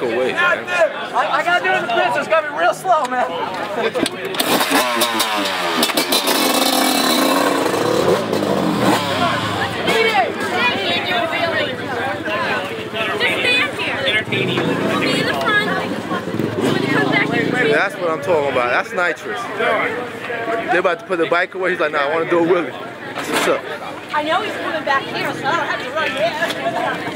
back away. I, I gotta do it in the pits. It's gonna be real slow, man. That's what I'm talking about. That's nitrous. They're about to put the bike away. He's like, nah, I want to do a wheelie. That's what's up. I know he's coming back here, so I don't have to run there.